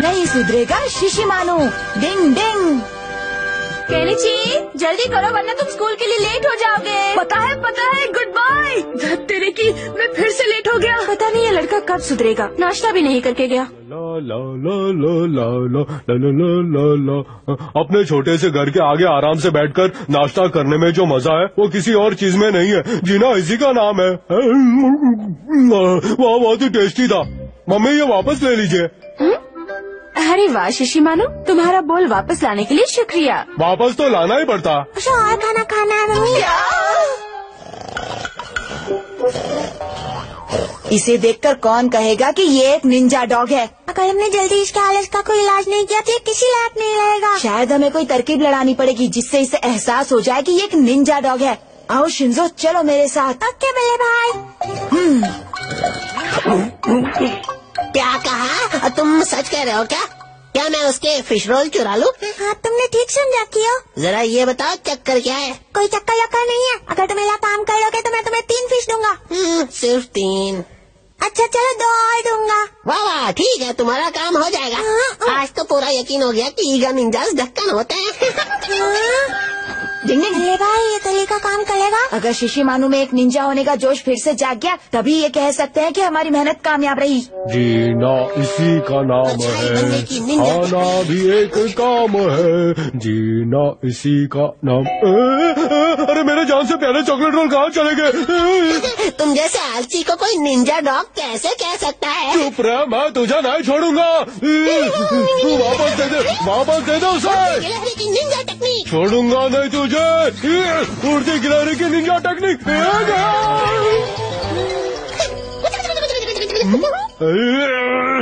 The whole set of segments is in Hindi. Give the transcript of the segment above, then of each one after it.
Neisu Drega și Shimanu. Ding, ding! जल्दी करो वरना तुम स्कूल के लिए लेट हो जाओगे पता है पता है गुड बाय तेरे की मैं फिर से लेट हो गया पता नहीं ये लड़का कब सुधरेगा नाश्ता भी नहीं करके गया अपने छोटे से घर के आगे आराम से बैठकर नाश्ता करने में जो मज़ा है वो किसी और चीज़ में नहीं है जीना इसी का नाम है वह बहुत ही टेस्टी था मम्मी ये वापस ले लीजिए अरे वाह शिशी मानो तुम्हारा बोल वापस लाने के लिए शुक्रिया। वापस तो लाना ही पड़ता। अच्छा और खाना खाना इसे देखकर कौन कहेगा कि ये एक निंजा डॉग है? अगर हमने जल्दी इसके आलस का कोई इलाज नहीं किया तो ये किसी लायक नहीं रहेगा। शायद हमें कोई तरकीब लड़ानी पड़ेगी जिससे इसे एहसास हो जाए कि ये एक निंजा डॉग है। आओ शिंजो चलो मेरे साथ। ओके बल्ले भाई? क्या कहा? तुम सच कह रहे हो क्या? क्या मैं उसके फ़िश रोल चुरा लूँ? हाँ तुमने ठीक समझा किया। जरा ये बताओ चक्कर क्या है? कोई चक्कर यक्कर नहीं है। अगर तुम मेरा काम करोगे तो मैं तुम्हें तीन फ़िश दूँगा। हम्म, सिर्फ़ तीन। अच्छा चलो दो और दूँगा। वाह वाह ठीक है तुम्हारा काम हो जाएगा। आज तो पूरा यकीन हो गया कि ईगा निंजास ढक्कन होते हैं। डिंग डिंग अरे भाई ये तरीका काम करेगा। अगर शिशी मानू में एक निंजा होने का जोश फिर से जाग गया तभी ये कह सकते हैं कि हमारी मेहनत कामयाब रही। जीना इसी का नाम है। खाना भी एक काम है। जीना इसी का नाम ए, ए, अरे मेरे जान से प्यारे चॉकलेट रोल कहाँ चले गए? तुम जैसे आलसी को कोई निंजा डॉग कैसे कह सकता है? चुप रह मैं तुझे नहीं छोड़ूँगा। तू वापस दे दे वापस दे दे उसे। छोड़ूँगा नहीं तुझे। उड़ती गिलहरी की निंजा टेक्निक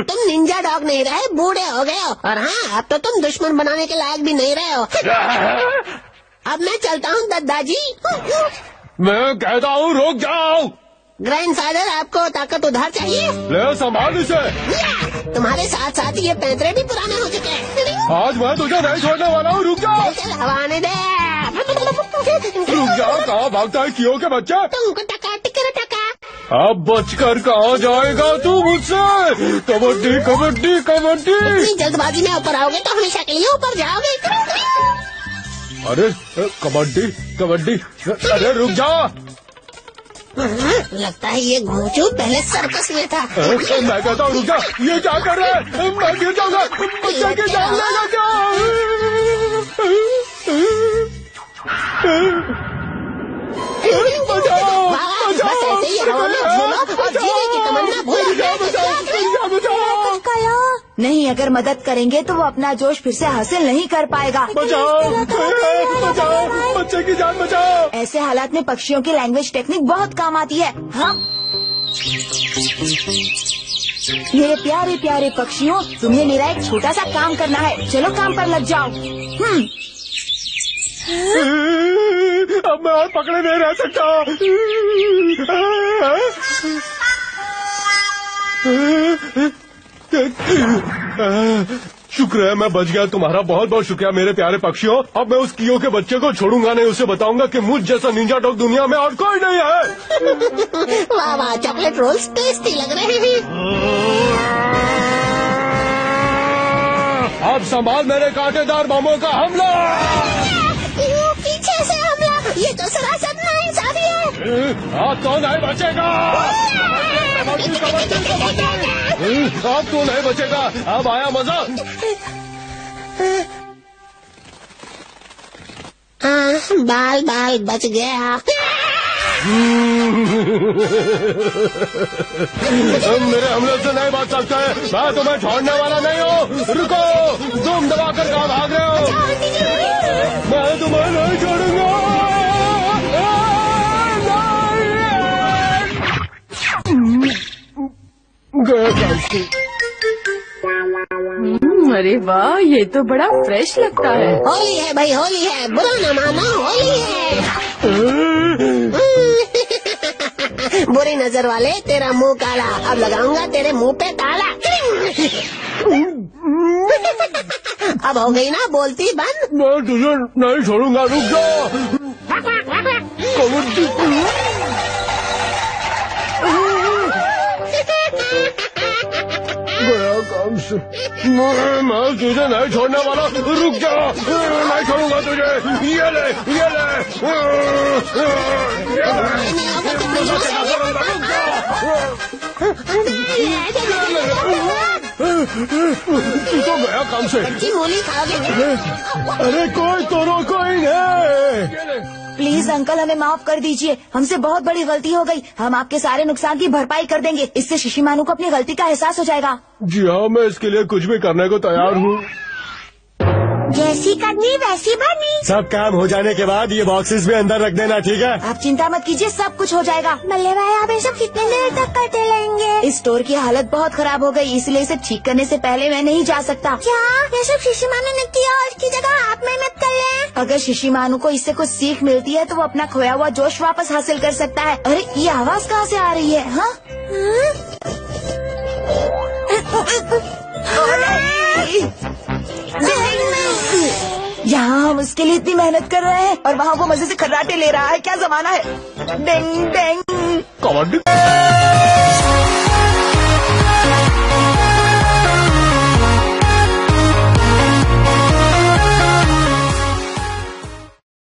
तुम निंजा डॉग नहीं रहे बूढ़े हो गए हो। और हाँ अब तो तुम दुश्मन बनाने के लायक भी नहीं रहे हो। अब मैं चलता हूँ दादाजी मैं कहता हूँ रुक जाओ। ग्रैंड फादर आपको ताकत उधार चाहिए? ले संभाल इसे। तुम्हारे साथ साथ ये पैंतरे भी पुराने हो चुके हैं। आज मैं तुझे नहीं छोड़ने वाला हूँ रुक जाओ। चल हवाने दे। रुक जाओ कहाँ भागता है कियो के बच्चे? तुमको टका टिकर टका। अब बचकर कहाँ जाएगा तू मुझसे? कबड्डी कबड्डी कबड्डी। जल्दबाजी में ऊपर आओगे तो हमेशा के लिए ऊपर जाओगे। अरे कबड्डी कबड्डी। अरे रुक जा लगता है ये घोंचू पहले सर्कस में था। मैं कहता हूँ रुक जा ये क्या कर रहा है? मैं गिर जाऊँगा। बच्चे की जान लेगा क्या बचाओ। वाह, बस ऐसे ही हवा में झूलो और जीने की तमन्ना भूल बचाओ बचाओ बचाओ बचाओ करो नहीं अगर मदद करेंगे तो वो अपना जोश फिर से हासिल नहीं कर पाएगा। बचाओ बचाओ बच्चे की जान बचाओ। ऐसे हालात में पक्षियों की लैंग्वेज टेक्निक बहुत काम आती है। हाँ मेरे प्यारे प्यारे पक्षियों तुम्हें मेरा एक छोटा सा काम करना है। चलो काम पर लग जाओ। हम्म। अब मैं और पकड़े नहीं रह सकता। शुक्र है मैं बच गया। तुम्हारा बहुत बहुत शुक्रिया मेरे प्यारे पक्षियों। अब मैं उस कियो के बच्चे को छोड़ूँगा नहीं उसे बताऊँगा कि मुझ जैसा निंजा डॉग दुनिया में और कोई नहीं है। वाह वाह चॉकलेट रोल्स टेस्टी लग रहे हैं। अब संभाल मेरे कांटेदार बमों का हमला। पीछे से हमला? ये तो सरासर नहीं साथी है। अब तो नहीं बचेगा। अब तो नहीं बचेगा अब आया मज़ा हाँ, बाल बाल बच गया तुम मेरे हमले से नहीं बच सकते मैं तुम्हें छोड़ने वाला नहीं हूँ रुको तुम दबा कर कहा भाग रहे हो मैं तुम्हें वाह ये तो बड़ा फ्रेश लगता है। होली है भाई होली है। बुरा न मानो होली है। बुरी नज़र वाले तेरा मुँह काला। अब लगाऊँगा तेरे मुँह पे ताला। अब हो गई ना बोलती बंद। मैं तुझे नहीं छोड़ूँगा रुक जा। कबड्डी तुझे नहीं छोड़ने वाला रुक जा नहीं छोड़ूँगा तुझे ये ले ये ले तू तो गया काम से अरे कोई तो रोको ही नहीं प्लीज़ अंकल, हमें माफ़ कर दीजिए। हमसे बहुत बड़ी गलती हो गई। हम आपके सारे नुकसान की भरपाई कर देंगे। इससे शिशी मानू को अपनी गलती का एहसास हो जाएगा। जी हाँ मैं इसके लिए कुछ भी करने को तैयार हूँ। जैसी करनी वैसी बनी सब काम हो जाने के बाद ये बॉक्सेस भी अंदर रख देना ठीक है? आप चिंता मत कीजिए सब कुछ हो जाएगा। बल्ले भाई आप ये सब कितने देर तक करते रहेंगे? इस स्टोर की हालत बहुत खराब हो गई इसलिए इसे ठीक करने से पहले मैं नहीं जा सकता। क्या? ये सब शिशु मानो ने किया और इसकी जगह आप मेहनत कर लें अगर शिशी मानू को इससे कुछ सीख मिलती है तो वो अपना खोया हुआ जोश वापस हासिल कर सकता है। अरे ये आवाज़ कहाँ से आ रही है हाँ? हम उसके लिए इतनी मेहनत कर रहे हैं और वहाँ वो मज़े से खर्राटे ले रहा है। क्या जमाना है? डेंग डेंग कबड्डी